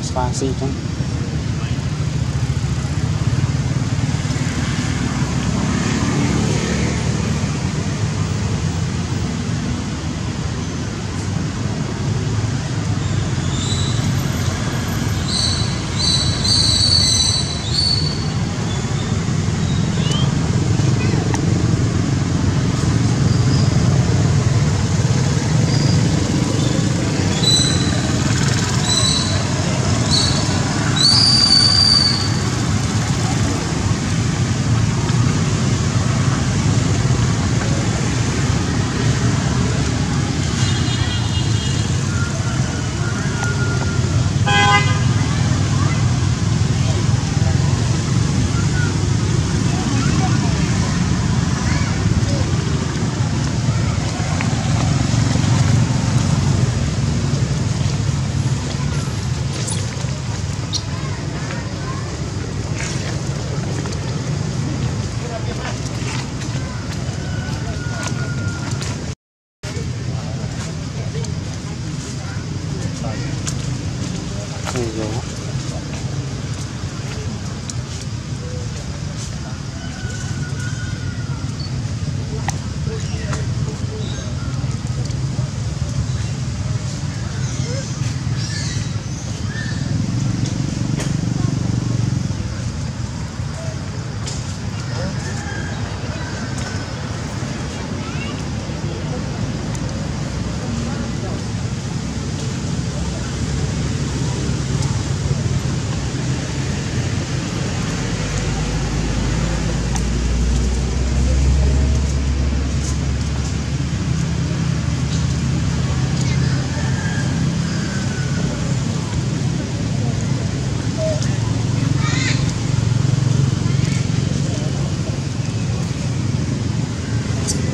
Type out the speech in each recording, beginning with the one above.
mencepat spasi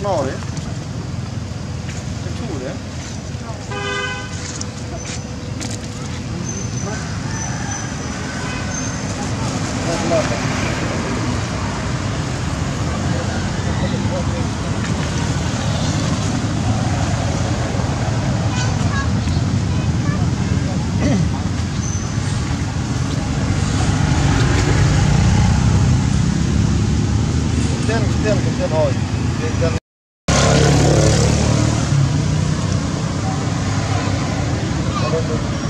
9 Are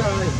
time.